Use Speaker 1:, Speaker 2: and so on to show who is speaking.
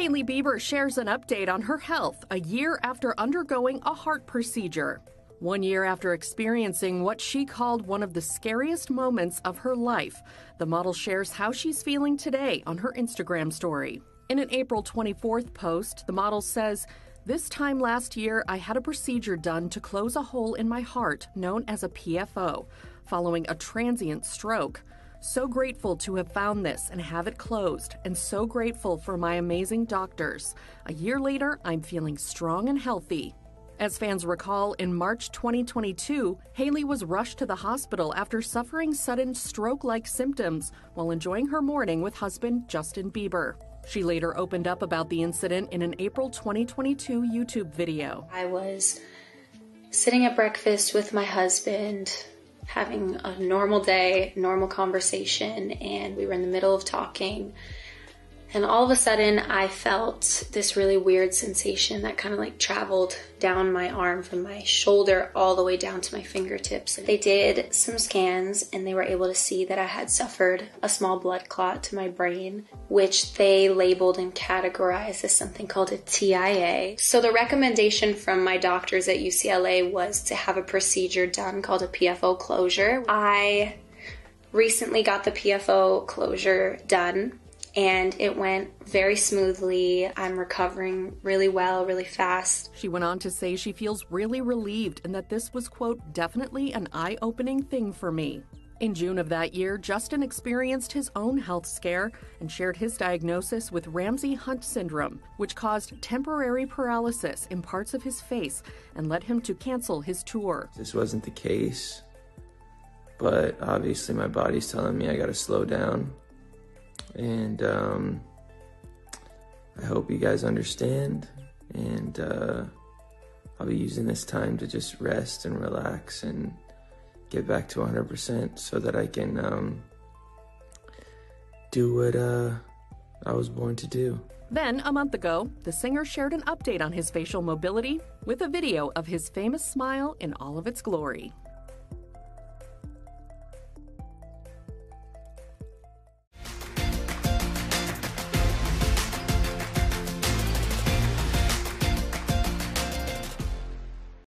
Speaker 1: Hailey Bieber shares an update on her health a year after undergoing a heart procedure. One year after experiencing what she called one of the scariest moments of her life, the model shares how she's feeling today on her Instagram story. In an April 24th post, the model says, This time last year, I had a procedure done to close a hole in my heart known as a PFO, following a transient stroke. So grateful to have found this and have it closed, and so grateful for my amazing doctors. A year later, I'm feeling strong and healthy. As fans recall, in March 2022, Hailey was rushed to the hospital after suffering sudden stroke like symptoms while enjoying her morning with husband Justin Bieber. She later opened up about the incident in an April 2022 YouTube video.
Speaker 2: I was sitting at breakfast with my husband, having a normal day, normal conversation, and we were in the middle of talking and all of a sudden, I felt this really weird sensation that kind of like traveled down my arm from my shoulder all the way down to my fingertips. They did some scans and they were able to see that I had suffered a small blood clot to my brain, which they labeled and categorized as something called a TIA. So the recommendation from my doctors at UCLA was to have a procedure done called a PFO closure. I recently got the PFO closure done and it went very smoothly. I'm recovering really well, really fast.
Speaker 1: She went on to say she feels really relieved and that this was, quote, definitely an eye opening thing for me. In June of that year, Justin experienced his own health scare and shared his diagnosis with Ramsay Hunt syndrome, which caused temporary paralysis in parts of his face and led him to cancel his tour.
Speaker 3: This wasn't the case, but obviously my body's telling me I gotta slow down and um, I hope you guys understand. And uh, I'll be using this time to just rest and relax and get back to 100% so that I can um, do what uh, I was born to do.
Speaker 1: Then, a month ago, the singer shared an update on his facial mobility with a video of his famous smile in all of its glory.